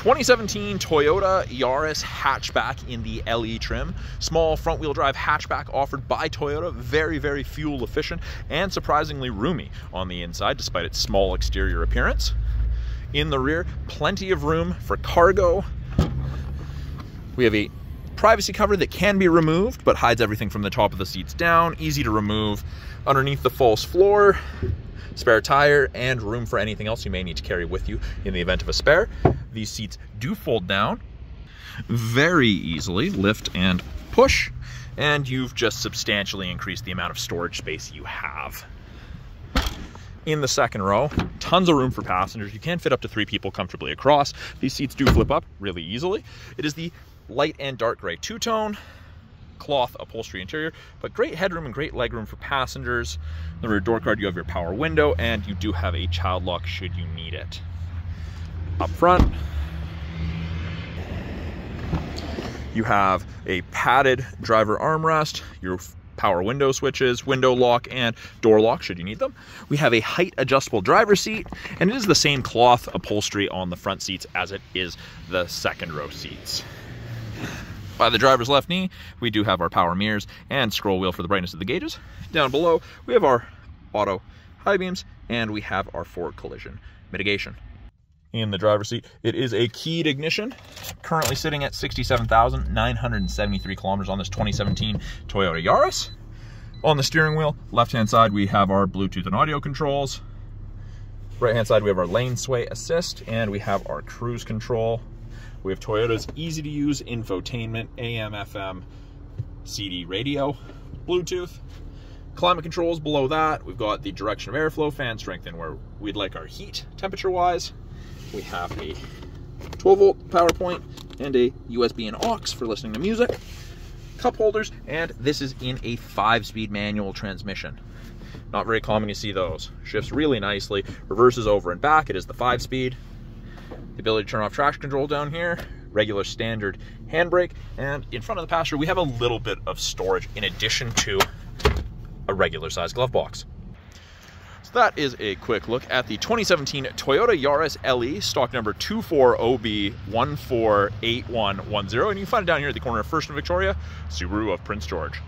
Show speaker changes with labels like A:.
A: 2017 Toyota Yaris hatchback in the LE trim. Small front wheel drive hatchback offered by Toyota. Very, very fuel efficient and surprisingly roomy on the inside despite its small exterior appearance. In the rear, plenty of room for cargo. We have a privacy cover that can be removed but hides everything from the top of the seats down. Easy to remove. Underneath the false floor, spare tire, and room for anything else you may need to carry with you in the event of a spare. These seats do fold down very easily, lift and push, and you've just substantially increased the amount of storage space you have. In the second row, tons of room for passengers. You can fit up to three people comfortably across. These seats do flip up really easily. It is the light and dark gray two-tone cloth upholstery interior, but great headroom and great legroom for passengers. The rear door card, you have your power window, and you do have a child lock should you need it. Up front, you have a padded driver armrest, your power window switches, window lock, and door lock should you need them. We have a height adjustable driver seat, and it is the same cloth upholstery on the front seats as it is the second row seats. By the driver's left knee, we do have our power mirrors and scroll wheel for the brightness of the gauges. Down below, we have our auto high beams and we have our forward collision mitigation. In the driver's seat, it is a keyed ignition, currently sitting at 67,973 kilometers on this 2017 Toyota Yaris. On the steering wheel, left-hand side, we have our Bluetooth and audio controls. Right-hand side, we have our lane sway assist, and we have our cruise control. We have Toyota's easy to use infotainment, AM, FM, CD radio, Bluetooth. Climate controls below that. We've got the direction of airflow, fan strength, and where we'd like our heat temperature wise. We have a 12 volt power point and a USB and aux for listening to music. Cup holders, and this is in a five speed manual transmission. Not very common to see those. Shifts really nicely, reverses over and back. It is the five speed the ability to turn off traction control down here, regular standard handbrake, and in front of the passenger, we have a little bit of storage in addition to a regular size glove box. So that is a quick look at the 2017 Toyota Yaris LE, stock number 24OB148110, and you can find it down here at the corner of First and Victoria, Subaru of Prince George.